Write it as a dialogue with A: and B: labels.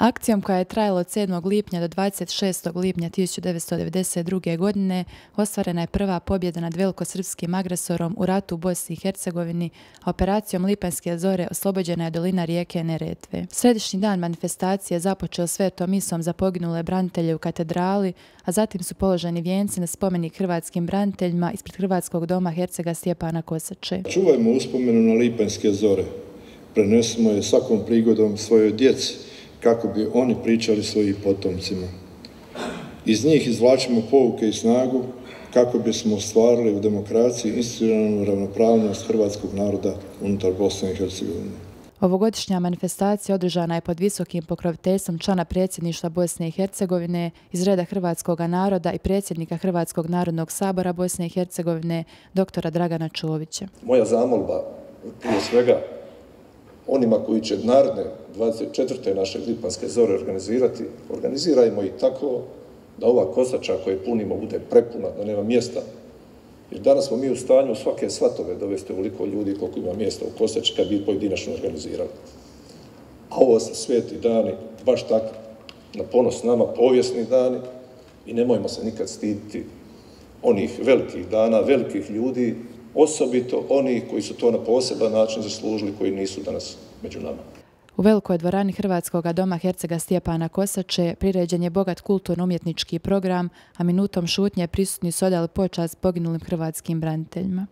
A: Akcijom koja je trajala od 7. lipnja do 26. lipnja 1992. godine ostvarena je prva pobjeda nad velikosrpskim agresorom u ratu u Bosni i Hercegovini, a operacijom Lipanske zore oslobođena je dolina rijeke Neretve. Središnji dan manifestacije započeo svetom misom za poginule brantelje u katedrali, a zatim su položeni vijenci na spomenik hrvatskim branteljima ispred Hrvatskog doma Hercega Stjepana Kosače.
B: Čuvajmo uspomenu na Lipanske zore. Prenesimo je svakom prigodom svojoj djeci, kako bi oni pričali svojim potomcima. Iz njih izvlačimo povuke i snagu kako bismo ostvarili u demokraciji institucionalnu ravnopravnost hrvatskog naroda unutar Bosne i Hercegovine.
A: Ovogodišnja manifestacija održana je pod visokim pokroviteljstvom člana predsjedništva Bosne i Hercegovine iz reda Hrvatskog naroda i predsjednika Hrvatskog narodnog sabora Bosne i Hercegovine, doktora Dragana Čovića.
C: Moja zamolba prije svega onima koji će naredne 24. naše lipanske zore organizirati, organizirajmo i tako da ova kosača koje punimo bude prepuna, da nema mjesta. Jer danas smo mi u stanju svake svatove dovesti uliko ljudi koliko ima mjesta u kosači kad bi pojedinačno organizirali. A ovo su sveti dani, baš tako, na ponos nama, povijesni dani i nemojmo se nikad stiditi onih velikih dana, velikih ljudi, osobito oni koji su to na poseban način zaslužili, koji nisu danas među nama.
A: U velikoj dvorani Hrvatskog doma Hercega Stjepana Kosače priređen je bogat kulturno-umjetnički program, a minutom šutnje prisutni su odali počast poginulim hrvatskim braniteljima.